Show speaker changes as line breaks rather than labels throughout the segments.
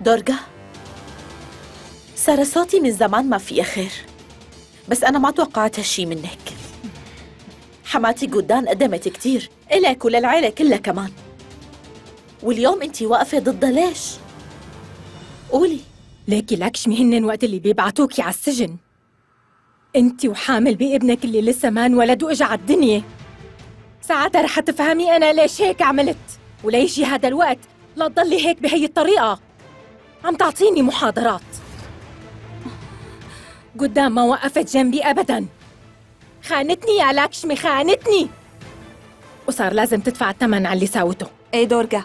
دورجا صار صوتي من زمان ما فيها خير بس أنا ما توقعت هالشي منك حماتي قدان قدمت كتير إلك وللعيلة كلها كمان واليوم انتي واقفة ضدها ليش؟ قولي
ليكي لاكشمي هن وقت اللي بيبعتوكي على السجن انت وحامل بابنك اللي لسه ما انولد واجا على الدنيا ساعتها رح تفهمي أنا ليش هيك عملت. وليش هذا الوقت لا تضلي هيك بهي الطريقة عم تعطيني محاضرات. قدام ما وقفت جنبي أبدا. خانتني يا لاكشمي خانتني. وصار لازم تدفع الثمن على اللي ساوته.
إيه دورجا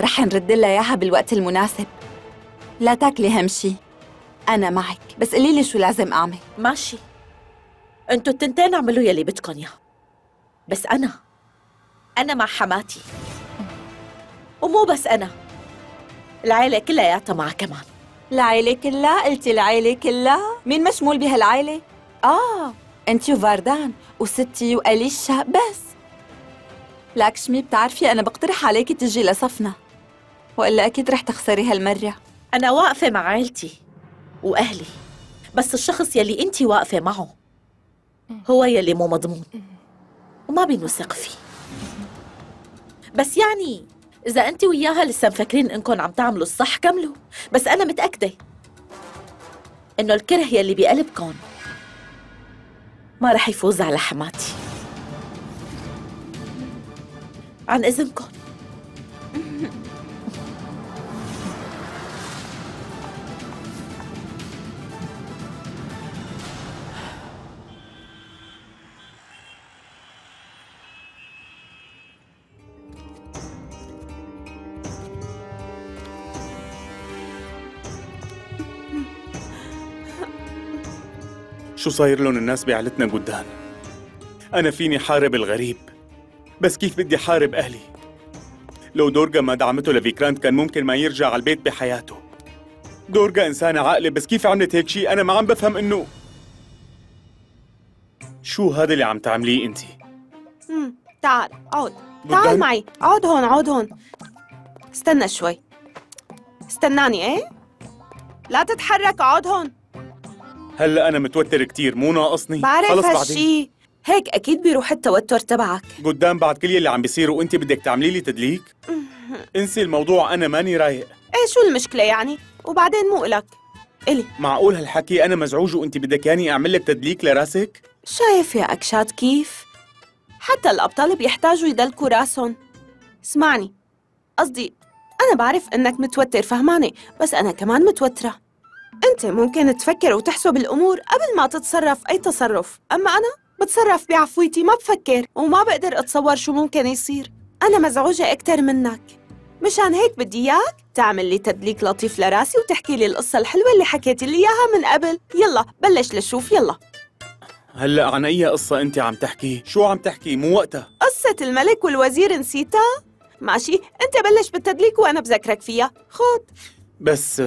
رح نرد لها إياها بالوقت المناسب. لا تاكلي هم شي. أنا معك بس قولي لي شو لازم أعمل.
ماشي. أنتوا التنتين اعملوا يلي بدكن اياه بس أنا أنا مع حماتي. ومو بس أنا. العيلة كلياتها معها كمان
العيلة كلها؟ قلتي العيلة كلها؟ مين مشمول بهالعيلة؟ آه أنتي وفاردان وستي وأليشا بس. لأكشمي بتعرفي أنا بقترح عليكي تجي لصفنا وإلا أكيد رح تخسري هالمرة.
أنا واقفة مع عيلتي وأهلي بس الشخص يلي أنت واقفة معه هو يلي مو مضمون وما بنوثق فيه. بس يعني إذا أنت وياها لسه مفكرين إنكم عم تعملوا الصح كملوا. بس أنا متأكدة إنه الكره يلي بقلبكم ما رح يفوز على حماتي. عن إذنكم.
شو صاير لهم الناس بعيلتنا قدام؟ أنا فيني حارب الغريب بس كيف بدي حارب أهلي؟ لو دورجا ما دعمته لفيكرانت كان ممكن ما يرجع على البيت بحياته. دورجا إنسانة عاقلة بس كيف عملت هيك شيء أنا ما عم بفهم إنه شو هذا اللي عم تعمليه أنت؟
امم تعال عود. تعال معي. عود هون عود هون. استنى شوي. استناني إيه؟ لا تتحرك عود هون.
هلا أنا متوتر كتير مو ناقصني.
بعرف
خلص بعدين.
هالشي هيك أكيد بيروح التوتر تبعك.
قدام بعد كل يلي عم بيصير وأنت بدك تعملي لي تدليك. انسي الموضوع أنا ماني رايق.
إيه شو المشكلة يعني؟ وبعدين مو إلك. إلي.
معقول هالحكي أنا مزعوج وأنت بدك ياني أعمل لك تدليك لراسك؟
شايف يا أكشات كيف؟ حتى الأبطال بيحتاجوا يدلكوا راسهم. اسمعني. قصدي أنا بعرف إنك متوتر فهماني؟ بس أنا كمان متوترة. أنت ممكن تفكر وتحسب الأمور قبل ما تتصرف أي تصرف. أما أنا بتصرف بعفويتي ما بفكر وما بقدر أتصور شو ممكن يصير. أنا مزعوجة أكتر منك. مشان هيك بدي إياك تعمل لي تدليك لطيف لراسي وتحكي لي القصة الحلوة اللي حكيتي لي إياها من قبل. يلا بلش لشوف يلا.
هلأ عن اي قصة أنت عم تحكي؟ شو عم تحكي؟ مو وقتها.
قصة الملك والوزير نسيتها؟ ماشي أنت بلش بالتدليك وأنا بذكرك فيها. خود
بس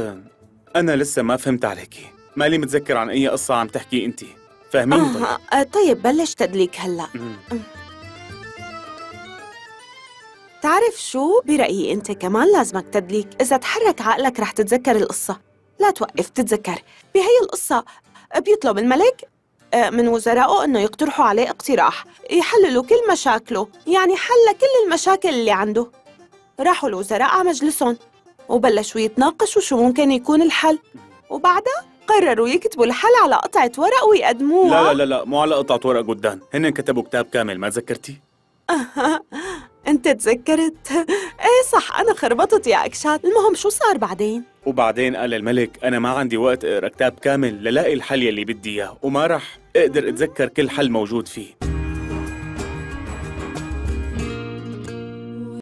آه، أنا لسه ما فهمت عليكي مالي متذكر عن أي قصة عم تحكي أنت. فهميني طيب.
آه آه طيب بلش تدليك
مم.
تعرف شو؟ برأيي أنت كمان لازمك تدليك. إذا تحرك عقلك رح تتذكر القصة. لا توقف تتذكر. بهي القصة بيطلب الملك آه، من وزرائه إنه يقترحوا عليه اقتراح. يحللوا كل مشاكله يعني حل كل المشاكل اللي عنده. راحوا الوزراء على مجلسهم. وبلشوا يتناقشوا شو ممكن يكون الحل. وبعدها قرروا يكتبوا الحل على قطعة ورق ويقدموها.
لا لا لا لا مو على قطعة ورق قدام. هن كتبوا كتاب كامل ما تذكرتي؟
انت تذكرت؟ إيه صح أنا خربطت يا إكشات. المهم شو صار بعدين؟
وبعدين قال الملك أنا ما عندي وقت أقرأ كتاب كامل للاقي الحل يلي بدي إياه وما راح أقدر أتذكر كل حل موجود فيه.